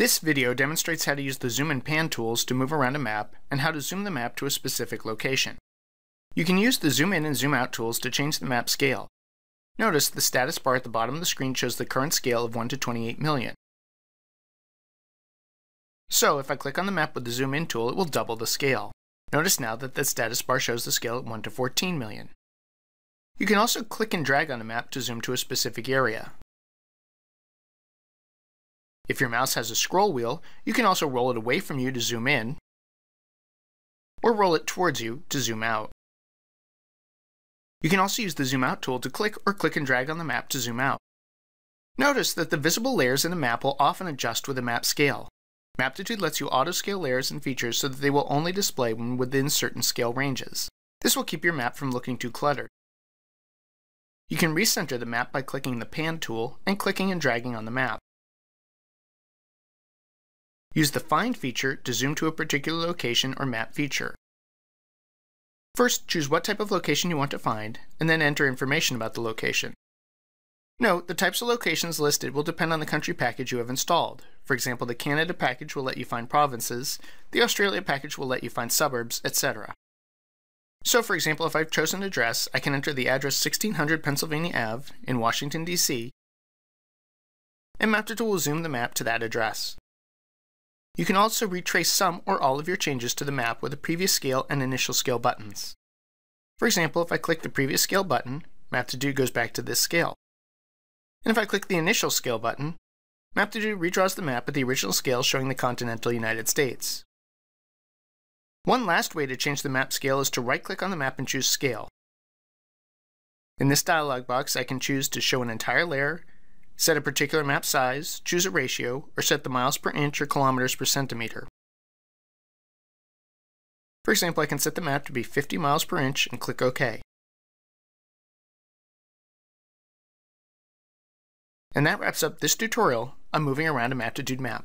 This video demonstrates how to use the zoom and pan tools to move around a map and how to zoom the map to a specific location. You can use the zoom in and zoom out tools to change the map scale. Notice the status bar at the bottom of the screen shows the current scale of 1 to 28 million. So if I click on the map with the zoom in tool, it will double the scale. Notice now that the status bar shows the scale at 1 to 14 million. You can also click and drag on a map to zoom to a specific area. If your mouse has a scroll wheel, you can also roll it away from you to zoom in, or roll it towards you to zoom out. You can also use the zoom out tool to click or click and drag on the map to zoom out. Notice that the visible layers in the map will often adjust with the map scale. Maptitude lets you auto-scale layers and features so that they will only display when within certain scale ranges. This will keep your map from looking too cluttered. You can recenter the map by clicking the Pan tool and clicking and dragging on the map. Use the Find feature to zoom to a particular location or map feature. First, choose what type of location you want to find, and then enter information about the location. Note, the types of locations listed will depend on the country package you have installed. For example, the Canada package will let you find provinces, the Australia package will let you find suburbs, etc. So for example, if I've chosen address, I can enter the address 1600 Pennsylvania Ave in Washington, D.C., and Maptitude will zoom the map to that address. You can also retrace some or all of your changes to the map with the previous scale and initial scale buttons. For example, if I click the previous scale button, Maptitude goes back to this scale. And if I click the initial scale button, Maptitude redraws the map at the original scale showing the continental United States. One last way to change the map scale is to right-click on the map and choose Scale. In this dialog box, I can choose to show an entire layer, set a particular map size, choose a ratio, or set the miles per inch or kilometers per centimeter. For example, I can set the map to be 50 miles per inch and click OK. And that wraps up this tutorial on moving around a Maptitude map.